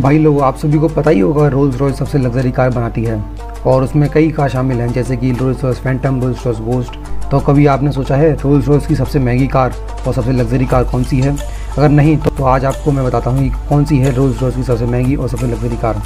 भाई लोग आप सभी को पता ही होगा रोल्स रॉयस सबसे लग्जरी कार बनाती है। और उसमें कई कार शामिल हैं जैसे कि Rolls Royce Phantom Rolls Royce Ghost तो कभी आपने सोचा है रोल्स रॉयस की सबसे महँगी कार और सबसे लग्जरी कार कौन सी है? अगर नहीं तो, तो आज आपको मैं बताता हूँ कि कौन सी है रोल्स रॉयस की सबसे महँगी और सबसे लग्जरी कार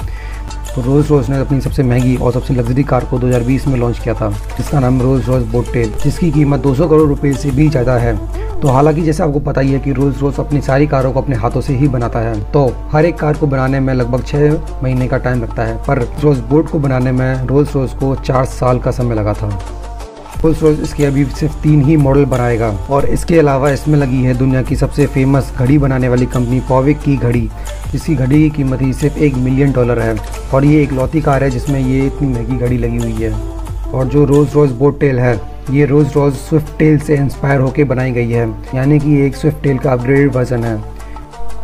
तो रोल्स रॉयस ने अपनी सबसे महँगी और सबसे लग्जरी कार को 2020 में लॉन्च किया था जिसका नाम रोल्स रॉयस बोटेल जिसकी कीमत 200 करोड़ रुपए से भी ज़्यादा है। तो हालाँकि जैसे आपको पता ही है कि रोल्स रॉयस अपनी सारी कारों को अपने हाथों से ही बनाता है तो हर एक कार को बनाने में लगभग छः महीने का टाइम लगता है, पर रोल्स बोट को बनाने में रोल्स रॉयस को चार साल का समय लगा था। रोल्स रॉयस इसके अभी सिर्फ़ तीन ही मॉडल बनाएगा, और इसके अलावा इसमें लगी है दुनिया की सबसे फ़ेमस घड़ी बनाने वाली कंपनी पॉविक की घड़ी। जिसकी घड़ी की कीमत ही सिर्फ़ एक मिलियन डॉलर है, और ये एक लौती कार है जिसमें ये इतनी महँगी घड़ी लगी हुई है। और जो रोज रोज बोट टेल है ये रोज रोज स्विफ्ट टेल से इंस्पायर होकर बनाई गई है। यानी कि एक स्विफ्ट टेल का अपग्रेडेड वर्जन है।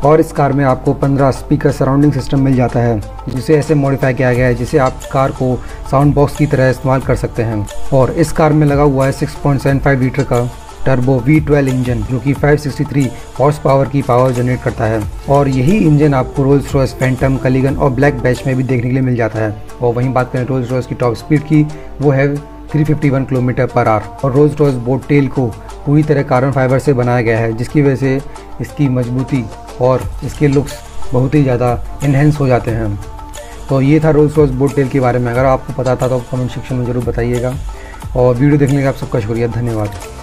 और इस कार में आपको 15 स्पीकर सराउंडिंग सिस्टम मिल जाता है, जिसे ऐसे मॉडिफाई किया गया है, जिसे आप कार को साउंड बॉक्स की तरह इस्तेमाल कर सकते हैं। और इस कार में लगा हुआ है 6.75 लीटर का टर्बो V12 इंजन जो कि 563 हॉर्स पावर की पावर जनरेट करता है। और यही इंजन आपको रोल्स रॉयस फैंटम कलीगन और ब्लैक बैच में भी देखने के लिए मिल जाता है। और वहीं बात करें रोल्स रॉयस की टॉप स्पीड की, वो है 351 किलोमीटर पर आर और रोज रोज़ बोट टेल को पूरी तरह कार्बन फाइबर से बनाया गया है, जिसकी वजह से इसकी मजबूती और इसके लुक्स बहुत ही ज़्यादा इन्हेंस हो जाते हैं। तो ये था रोज़ रोज़ बोट टेल के बारे में। अगर आपको पता था तो कमेंट सेक्शन में ज़रूर बताइएगा। और वीडियो देखने का आप सबका शुक्रिया। धन्यवाद।